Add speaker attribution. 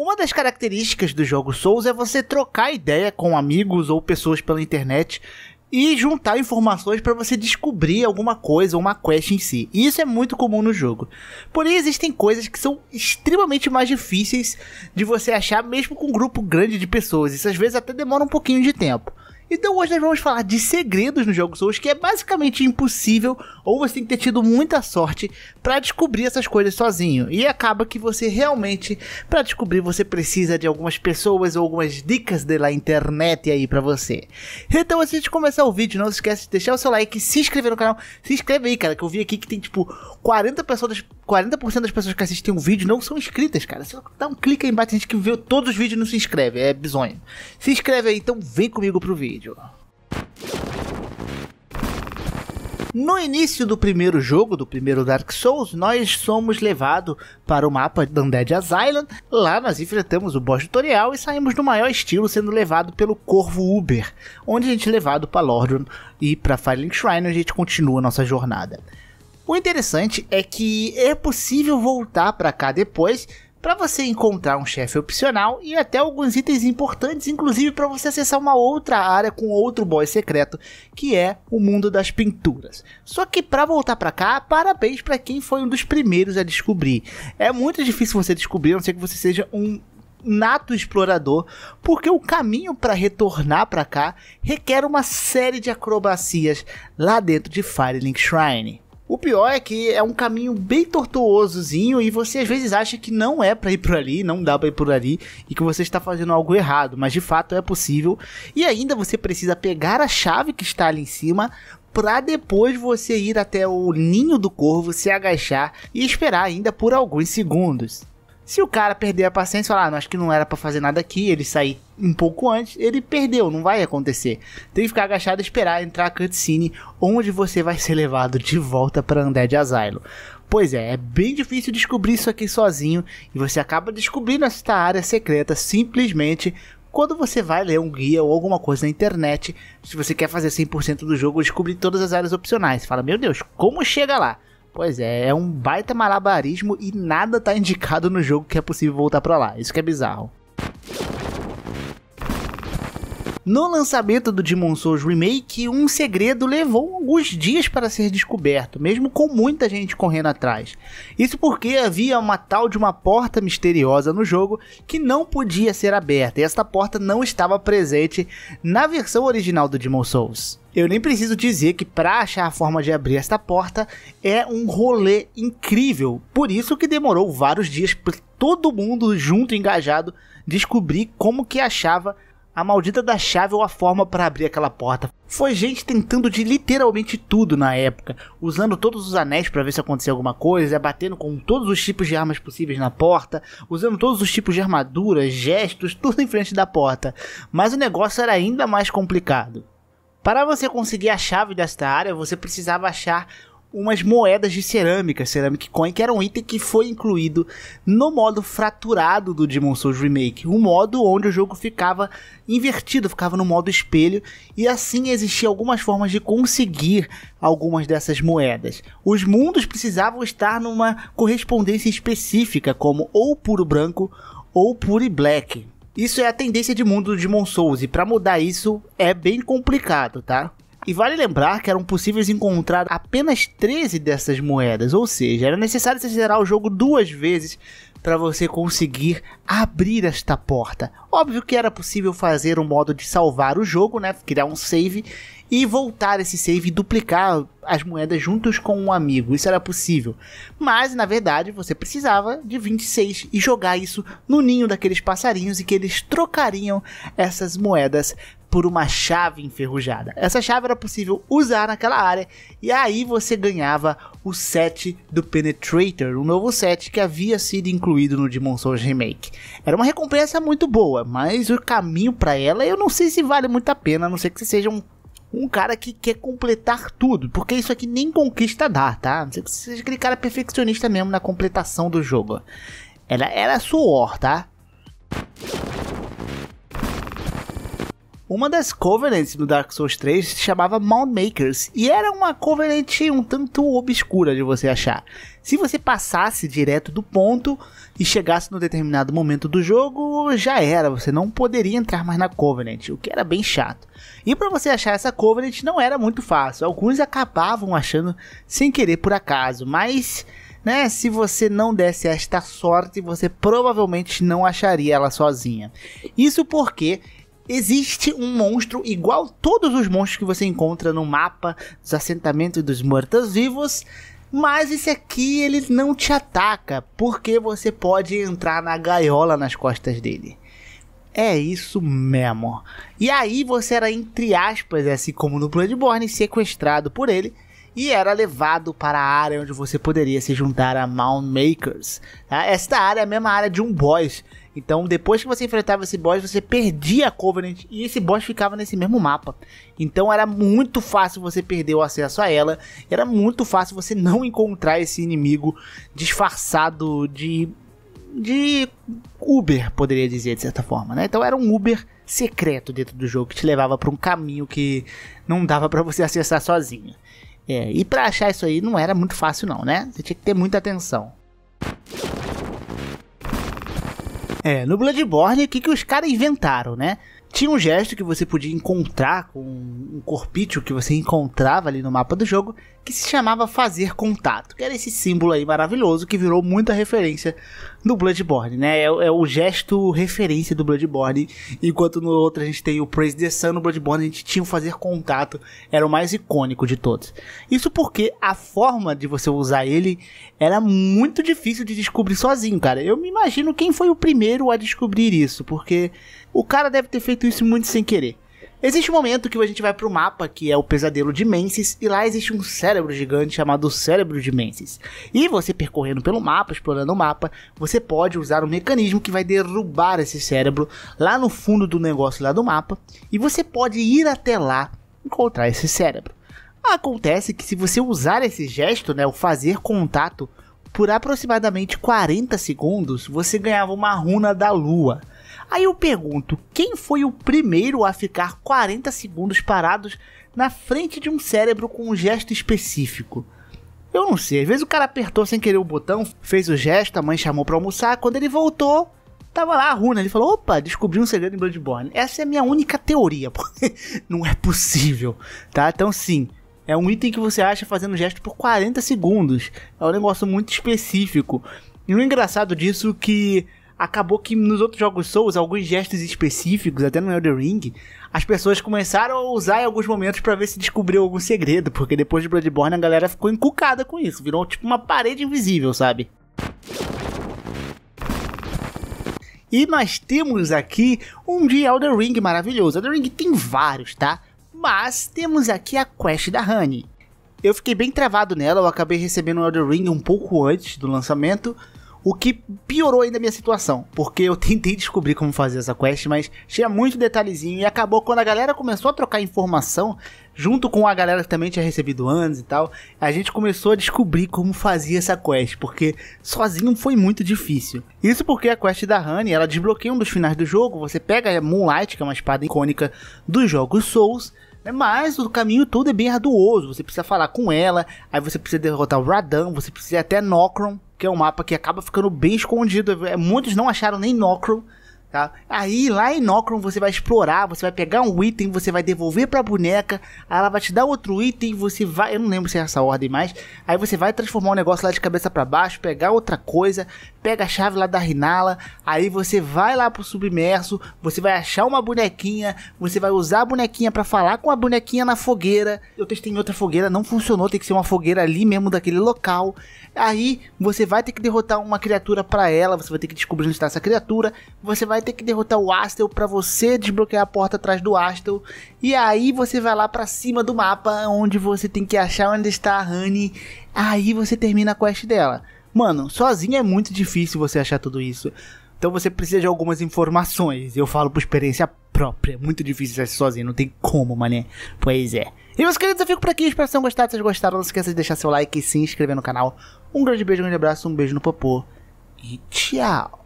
Speaker 1: Uma das características do jogo Souls é você trocar ideia com amigos ou pessoas pela internet e juntar informações para você descobrir alguma coisa ou uma quest em si. E isso é muito comum no jogo. Porém, existem coisas que são extremamente mais difíceis de você achar, mesmo com um grupo grande de pessoas. Isso às vezes até demora um pouquinho de tempo. Então hoje nós vamos falar de segredos no jogo Souls que é basicamente impossível ou você tem que ter tido muita sorte para descobrir essas coisas sozinho. E acaba que você realmente para descobrir você precisa de algumas pessoas ou algumas dicas da internet aí para você. Então antes de começar o vídeo, não se esquece de deixar o seu like, se inscrever no canal. Se inscreve aí, cara, que eu vi aqui que tem tipo 40 pessoas 40% das pessoas que assistem o vídeo não são inscritas, cara. Só dá um clique aí embaixo, a gente que vê todos os vídeos e não se inscreve, é bizonho. Se inscreve aí, então vem comigo pro vídeo. No início do primeiro jogo, do primeiro Dark Souls, nós somos levados para o mapa de Undead Asylum. Lá nós enfrentamos o boss tutorial e saímos no maior estilo, sendo levado pelo Corvo Uber, onde a gente é levado para Lordran e para Firelink Shrine, a gente continua a nossa jornada. O interessante é que é possível voltar para cá depois para você encontrar um chefe opcional e até alguns itens importantes, inclusive para você acessar uma outra área com outro boss secreto, que é o mundo das pinturas. Só que para voltar para cá, parabéns para quem foi um dos primeiros a descobrir. É muito difícil você descobrir, a não ser que você seja um nato explorador, porque o caminho para retornar para cá requer uma série de acrobacias lá dentro de Firelink Shrine. O pior é que é um caminho bem tortuosozinho e você às vezes acha que não é para ir por ali, não dá para ir por ali e que você está fazendo algo errado, mas de fato é possível. E ainda você precisa pegar a chave que está ali em cima para depois você ir até o ninho do corvo, se agachar e esperar ainda por alguns segundos. Se o cara perder a paciência e falar, ah, não, acho que não era para fazer nada aqui, ele sair um pouco antes, ele perdeu, não vai acontecer. Tem que ficar agachado e esperar entrar a cutscene, onde você vai ser levado de volta para Undead Asylum. Pois é, é bem difícil descobrir isso aqui sozinho, e você acaba descobrindo esta área secreta simplesmente quando você vai ler um guia ou alguma coisa na internet, se você quer fazer 100% do jogo, descobrir todas as áreas opcionais. Fala, meu Deus, como chega lá? Pois é, é um baita malabarismo e nada tá indicado no jogo que é possível voltar para lá. Isso que é bizarro. No lançamento do Demon Souls Remake, um segredo levou alguns dias para ser descoberto, mesmo com muita gente correndo atrás. Isso porque havia uma tal de uma porta misteriosa no jogo que não podia ser aberta, e esta porta não estava presente na versão original do Demon Souls. Eu nem preciso dizer que para achar a forma de abrir esta porta é um rolê incrível. Por isso que demorou vários dias para todo mundo junto engajado descobrir como que achava a maldita da chave ou a forma para abrir aquela porta. Foi gente tentando de literalmente tudo na época, usando todos os anéis para ver se acontecia alguma coisa, batendo com todos os tipos de armas possíveis na porta, usando todos os tipos de armaduras, gestos, tudo em frente da porta. Mas o negócio era ainda mais complicado. Para você conseguir a chave desta área, você precisava achar umas moedas de cerâmica, Ceramic Coin, que era um item que foi incluído no modo fraturado do Demon Souls Remake, um modo onde o jogo ficava invertido, ficava no modo espelho, e assim existiam algumas formas de conseguir algumas dessas moedas. Os mundos precisavam estar numa correspondência específica, como ou puro branco ou puro black. Isso é a tendência de mundo de Demon Souls, e para mudar isso é bem complicado, tá? E vale lembrar que eram possíveis encontrar apenas 13 dessas moedas, ou seja, era necessário você zerar o jogo duas vezes para você conseguir abrir esta porta. Óbvio que era possível fazer um modo de salvar o jogo, né? Criar um save e voltar esse save e duplicar as moedas juntos com um amigo. Isso era possível. Mas, na verdade, você precisava de 26 e jogar isso no ninho daqueles passarinhos e que eles trocariam essas moedas por uma chave enferrujada. Essa chave era possível usar naquela área e aí você ganhava o set do Penetrator, um novo set que havia sido incluído no Demon Souls Remake. Era uma recompensa muito boa, mas o caminho para ela eu não sei se vale muito a pena, a não ser que você seja um um cara que quer completar tudo, porque isso aqui nem conquista dá, tá? Não sei que seja aquele cara perfeccionista mesmo na completação do jogo. Ela era suor, tá? Uma das Covenants do Dark Souls 3 se chamava Mound Makers e era uma Covenant um tanto obscura de você achar. Se você passasse direto do ponto e chegasse no determinado momento do jogo, já era, você não poderia entrar mais na Covenant, o que era bem chato. E para você achar essa Covenant não era muito fácil, alguns acabavam achando sem querer por acaso, mas né, se você não desse esta sorte, você provavelmente não acharia ela sozinha. Isso porque existe um monstro igual todos os monstros que você encontra no mapa dos assentamentos dos mortos-vivos, mas esse aqui ele não te ataca, porque você pode entrar na gaiola nas costas dele. É isso mesmo. E aí você era, entre aspas, assim como no Bloodborne, sequestrado por ele e era levado para a área onde você poderia se juntar a Mount Makers. Tá? Esta área é a mesma área de um boss. Então, depois que você enfrentava esse boss, você perdia a Covenant e esse boss ficava nesse mesmo mapa. Então, era muito fácil você perder o acesso a ela. Era muito fácil você não encontrar esse inimigo disfarçado de de Uber, poderia dizer de certa forma, né? Então era um Uber secreto dentro do jogo que te levava para um caminho que não dava para você acessar sozinho. É, e para achar isso aí não era muito fácil não, né? Você tinha que ter muita atenção. É, no Bloodborne, o que, que os caras inventaram, né? Tinha um gesto que você podia encontrar com um corpício que você encontrava ali no mapa do jogo, que se chamava fazer contato, que era esse símbolo aí maravilhoso que virou muita referência no Bloodborne, né? É, é, o gesto referência do Bloodborne, enquanto no outro a gente tem o Praise the Sun, no Bloodborne a gente tinha o fazer contato, era o mais icônico de todos. Isso porque a forma de você usar ele era muito difícil de descobrir sozinho, cara. Eu me imagino quem foi o primeiro a descobrir isso, porque o cara deve ter feito isso muito sem querer. Existe um momento que a gente vai pro mapa, que é o pesadelo de Menses, e lá existe um cérebro gigante chamado cérebro de Menses. E você percorrendo pelo mapa, explorando o mapa, você pode usar um mecanismo que vai derrubar esse cérebro lá no fundo do negócio lá do mapa, e você pode ir até lá encontrar esse cérebro. Acontece que se você usar esse gesto, né, o fazer contato, por aproximadamente 40 segundos, você ganhava uma runa da lua. Aí eu pergunto, quem foi o primeiro a ficar 40 segundos parados na frente de um cérebro com um gesto específico? Eu não sei, às vezes o cara apertou sem querer o botão, fez o gesto, a mãe chamou para almoçar, quando ele voltou, tava lá a runa, ele falou, opa, descobri um segredo em Bloodborne. Essa é a minha única teoria, porque não é possível, tá? Então sim, é um item que você acha fazendo gesto por 40 segundos. É um negócio muito específico. E o engraçado disso é que acabou que nos outros jogos Souls, alguns gestos específicos, até no Elder Ring, as pessoas começaram a usar em alguns momentos para ver se descobriu algum segredo, porque depois de Bloodborne a galera ficou encucada com isso, virou tipo uma parede invisível, sabe? E nós temos aqui um de Elder Ring maravilhoso. Elder Ring tem vários, tá? Mas temos aqui a quest da Honey. Eu fiquei bem travado nela, eu acabei recebendo o Elder Ring um pouco antes do lançamento, o que piorou ainda a minha situação, porque eu tentei descobrir como fazer essa quest, mas tinha muito detalhezinho e acabou quando a galera começou a trocar informação, junto com a galera que também tinha recebido antes e tal, a gente começou a descobrir como fazia essa quest, porque sozinho foi muito difícil. Isso porque a quest da Honey, ela desbloqueia um dos finais do jogo, você pega a Moonlight, que é uma espada icônica dos jogos Souls, né, mas o caminho todo é bem arduoso. Você precisa falar com ela, aí você precisa derrotar o Radan, você precisa ir até Nokron, que é um mapa que acaba ficando bem escondido. É, muitos não acharam nem Nokron. Tá? Aí lá em Nokron você vai explorar, você vai pegar um item, você vai devolver pra boneca, aí ela vai te dar outro item, você vai, eu não lembro se é essa ordem mais, aí você vai transformar o um negócio lá de cabeça para baixo, pegar outra coisa, pega a chave lá da Rinala, aí você vai lá pro submerso, você vai achar uma bonequinha, você vai usar a bonequinha para falar com a bonequinha na fogueira. Eu testei em outra fogueira, não funcionou, tem que ser uma fogueira ali mesmo daquele local. Aí você vai ter que derrotar uma criatura para ela, você vai ter que descobrir onde está essa criatura, você vai ter que derrotar o Astel para você desbloquear a porta atrás do Astel, e aí você vai lá para cima do mapa onde você tem que achar onde está a Honey, aí você termina a quest dela. Mano, sozinho é muito difícil você achar tudo isso. Então você precisa de algumas informações. Eu falo por experiência própria. É muito difícil achar sozinho, não tem como, mané. Pois é. E meus queridos, eu fico por aqui. Espero que tenham gostado. Se vocês gostaram, não esqueça de deixar seu like e se inscrever no canal. Um grande beijo, um grande abraço, um beijo no popô. E tchau.